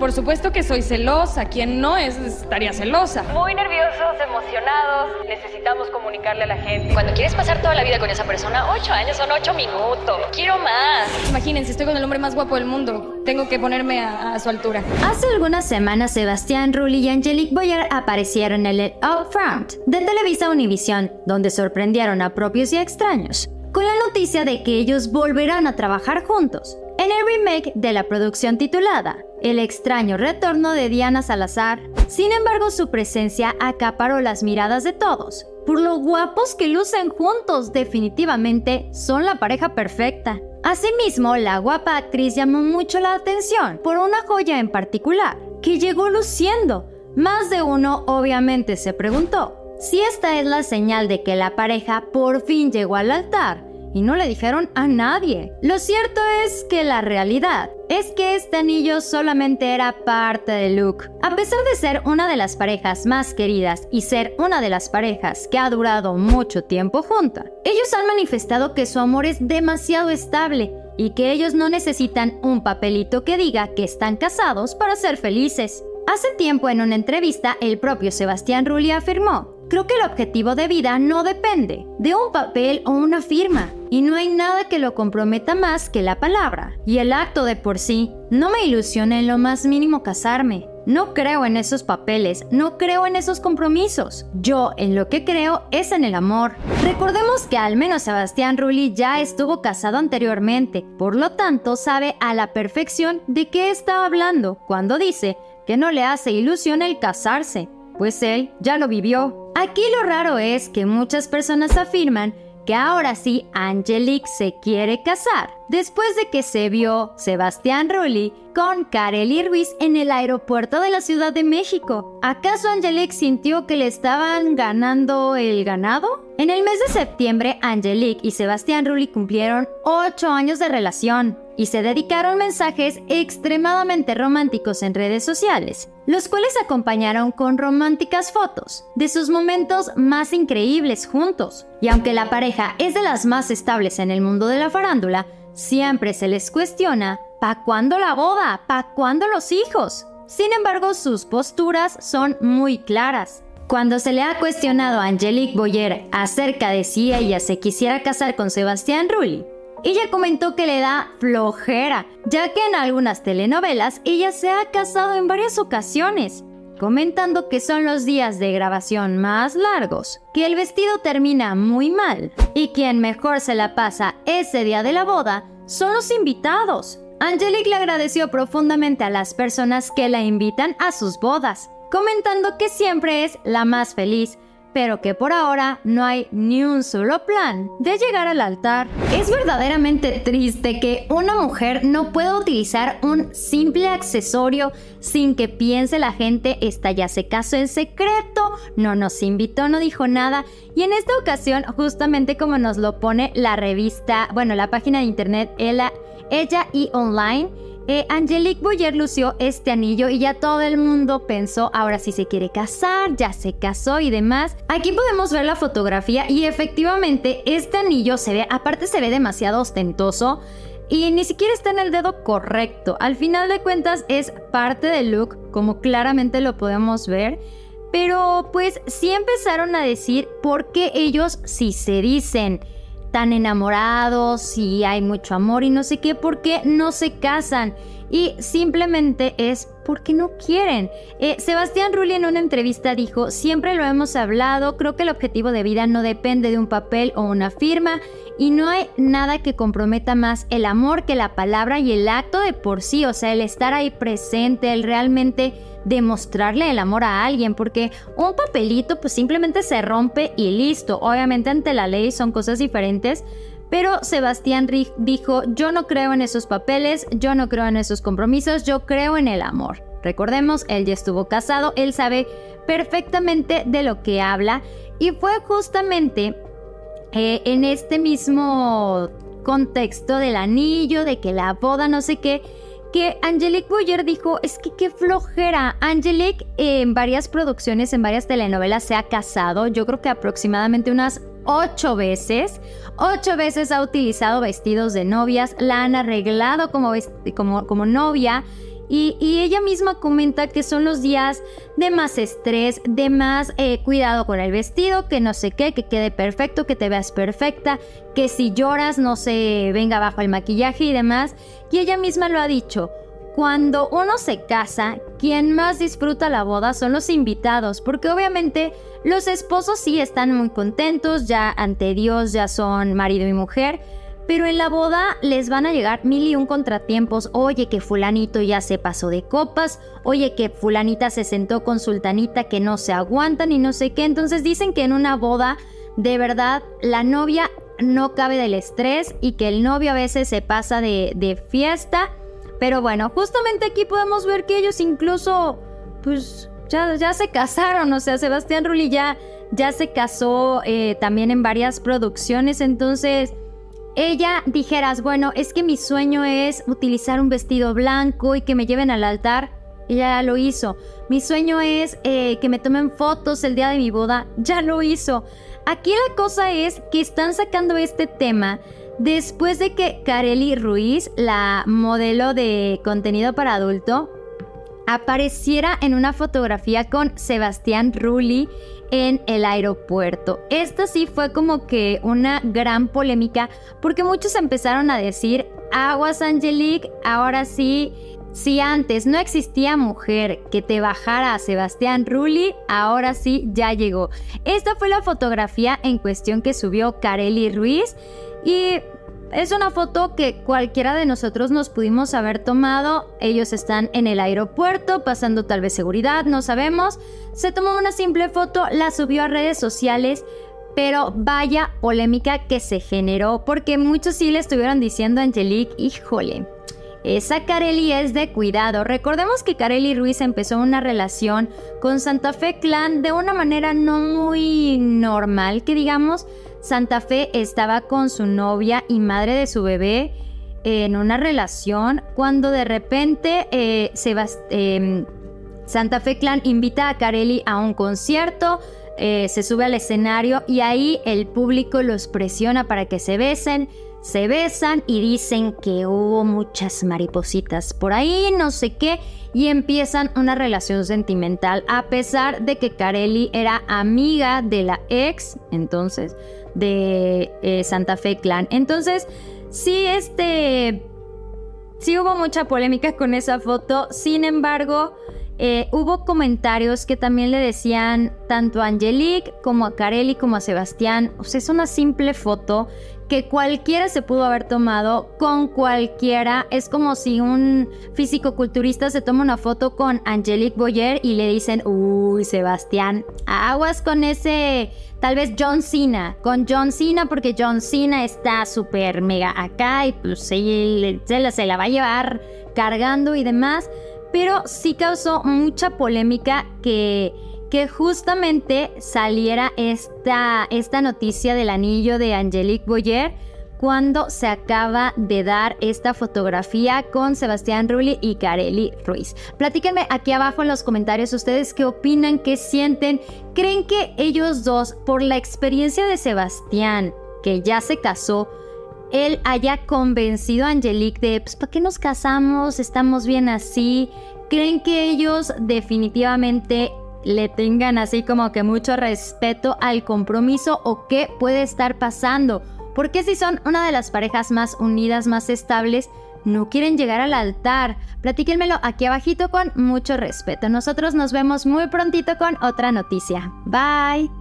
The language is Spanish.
Por supuesto que soy celosa. Quien no es, estaría celosa. Muy nerviosos, emocionados. Necesitamos comunicarle a la gente. Cuando quieres pasar toda la vida con esa persona, ocho años son ocho minutos. Quiero más. Imagínense, estoy con el hombre más guapo del mundo. Tengo que ponerme a, a su altura. Hace algunas semanas, Sebastián Rulli y Angelique Boyer aparecieron en el Upfront de Televisa Univision, donde sorprendieron a propios y extraños, con la noticia de que ellos volverán a trabajar juntos en el remake de la producción titulada El extraño retorno de Diana Salazar. Sin embargo, su presencia acaparó las miradas de todos. Por lo guapos que lucen juntos, definitivamente son la pareja perfecta. Asimismo, la guapa actriz llamó mucho la atención por una joya en particular, que llegó luciendo. Más de uno obviamente se preguntó si esta es la señal de que la pareja por fin llegó al altar y no le dijeron a nadie. Lo cierto es que la realidad es que este anillo solamente era parte de Luke. A pesar de ser una de las parejas más queridas y ser una de las parejas que ha durado mucho tiempo junta, ellos han manifestado que su amor es demasiado estable y que ellos no necesitan un papelito que diga que están casados para ser felices. Hace tiempo en una entrevista el propio Sebastián Rulli afirmó Creo que el objetivo de vida no depende de un papel o una firma, y no hay nada que lo comprometa más que la palabra y el acto de por sí. No me ilusiona en lo más mínimo casarme. No creo en esos papeles, no creo en esos compromisos. Yo en lo que creo es en el amor. Recordemos que al menos Sebastián Rulli ya estuvo casado anteriormente, por lo tanto sabe a la perfección de qué está hablando cuando dice que no le hace ilusión el casarse pues él ya lo vivió. Aquí lo raro es que muchas personas afirman que ahora sí Angelique se quiere casar, después de que se vio Sebastián Rulli con Kareli Ruiz en el aeropuerto de la Ciudad de México. ¿Acaso Angelique sintió que le estaban ganando el ganado? En el mes de septiembre, Angelique y Sebastián Rulli cumplieron 8 años de relación y se dedicaron mensajes extremadamente románticos en redes sociales, los cuales acompañaron con románticas fotos de sus momentos más increíbles juntos. Y aunque la pareja es de las más estables en el mundo de la farándula, siempre se les cuestiona ¿pa' cuándo la boda? ¿Pa' cuándo los hijos? Sin embargo, sus posturas son muy claras. Cuando se le ha cuestionado a Angelique Boyer acerca de si ella se quisiera casar con Sebastián Rulli, ella comentó que le da flojera, ya que en algunas telenovelas ella se ha casado en varias ocasiones, comentando que son los días de grabación más largos, que el vestido termina muy mal y quien mejor se la pasa ese día de la boda son los invitados. Angelique le agradeció profundamente a las personas que la invitan a sus bodas, comentando que siempre es la más feliz pero que por ahora no hay ni un solo plan de llegar al altar. Es verdaderamente triste que una mujer no pueda utilizar un simple accesorio sin que piense la gente, esta ya se casó en secreto, no nos invitó, no dijo nada. Y en esta ocasión, justamente como nos lo pone la revista, bueno, la página de internet, ella, ella y online, eh, Angelique Boyer lució este anillo y ya todo el mundo pensó, ahora sí se quiere casar, ya se casó y demás. Aquí podemos ver la fotografía y efectivamente este anillo se ve, aparte se ve demasiado ostentoso y ni siquiera está en el dedo correcto. Al final de cuentas es parte del look, como claramente lo podemos ver. Pero pues sí empezaron a decir por qué ellos si se dicen tan enamorados y hay mucho amor y no sé qué, ¿por qué no se casan? Y simplemente es porque no quieren. Eh, Sebastián Rulli en una entrevista dijo, siempre lo hemos hablado, creo que el objetivo de vida no depende de un papel o una firma y no hay nada que comprometa más el amor que la palabra y el acto de por sí, o sea, el estar ahí presente, el realmente demostrarle el amor a alguien, porque un papelito pues simplemente se rompe y listo. Obviamente ante la ley son cosas diferentes, pero Sebastián Rich dijo, yo no creo en esos papeles, yo no creo en esos compromisos, yo creo en el amor. Recordemos, él ya estuvo casado, él sabe perfectamente de lo que habla y fue justamente eh, en este mismo contexto del anillo, de que la boda, no sé qué, que Angelique Boyer dijo, es que qué flojera. Angelique en varias producciones, en varias telenovelas se ha casado, yo creo que aproximadamente unas ocho veces. Ocho veces ha utilizado vestidos de novias, la han arreglado como, como, como novia Y, ella misma comenta que son los días de más estrés, de más eh, cuidado con el vestido, que no sé qué, que quede perfecto, que te veas perfecta, que si lloras no se venga bajo el maquillaje y demás. Y ella misma lo ha dicho. Cuando uno se casa, quien más disfruta la boda son los invitados, porque obviamente los esposos sí están muy contentos, ya ante Dios ya son marido y mujer, pero en la boda les van a llegar mil y un contratiempos. Oye, que fulanito ya se pasó de copas. Oye, que fulanita se sentó con sultanita que no se aguantan y no sé qué. Entonces dicen que en una boda, de verdad, la novia no cabe del estrés y que el novio a veces se pasa de, fiesta. Pero bueno, justamente aquí podemos ver que ellos incluso, pues, ya, ya se casaron. O sea, Sebastián Rulli ya, ya se casó eh, también en varias producciones. Entonces ella dijeras, bueno, es que mi sueño es utilizar un vestido blanco y que me lleven al altar. Ella ya lo hizo. Mi sueño es eh, que me tomen fotos el día de mi boda. Ya lo hizo. Aquí la cosa es que están sacando este tema después de que Kareli Ruiz, la modelo de contenido para adulto, apareciera en una fotografía con Sebastián Rulli en el aeropuerto. Esto sí fue como que una gran polémica porque muchos empezaron a decir, aguas Angelique, ahora sí, si antes no existía mujer que te bajara a Sebastián Rulli, ahora sí ya llegó. Esta fue la fotografía en cuestión que subió Kareli Ruiz y es una foto que cualquiera de nosotros nos pudimos haber tomado. Ellos están en el aeropuerto, pasando tal vez seguridad, no sabemos. Se tomó una simple foto, la subió a redes sociales, pero vaya polémica que se generó, porque muchos sí le estuvieron diciendo a Angelique, híjole, esa Kareli es de cuidado. Recordemos que Kareli Ruiz empezó una relación con Santa Fe Clan de una manera no muy normal, que digamos. Santa Fe estaba con su novia y madre de su bebé en una relación cuando de repente eh, em, Santa Fe Clan invita a Carelli a un concierto, eh, se sube al escenario y ahí el público los presiona para que se besen. Se besan y dicen que hubo muchas maripositas por ahí, no sé qué, y empiezan una relación sentimental a pesar de que Carelli era amiga de la ex, entonces de eh, Santa Fe Clan. Entonces, sí, este, sí hubo mucha polémica con esa foto. Sin embargo, eh, hubo comentarios que también le decían tanto a Angelique como a Carelli como a Sebastián, o sea, es una simple foto que cualquiera se pudo haber tomado con cualquiera. Es como si un físico-culturista se toma una foto con Angelique Boyer y le dicen, uy, Sebastián, aguas con ese, tal vez John Cena, con John Cena, porque John Cena está súper mega acá y pues se, se la va a llevar cargando y demás. Pero sí causó mucha polémica que que justamente saliera esta, esta noticia del anillo de Angelique Boyer cuando se acaba de dar esta fotografía con Sebastián Rulli y Kareli Ruiz. Platíquenme aquí abajo en los comentarios ustedes qué opinan, qué sienten. ¿Creen que ellos dos, por la experiencia de Sebastián, que ya se casó, él haya convencido a Angelique de, pues, ¿para qué nos casamos? Estamos bien así. ¿Creen que ellos definitivamente le tengan así como que mucho respeto al compromiso o qué puede estar pasando. Porque si son una de las parejas más unidas, más estables, no quieren llegar al altar. Platíquenmelo aquí abajito con mucho respeto. Nosotros nos vemos muy prontito con otra noticia. Bye.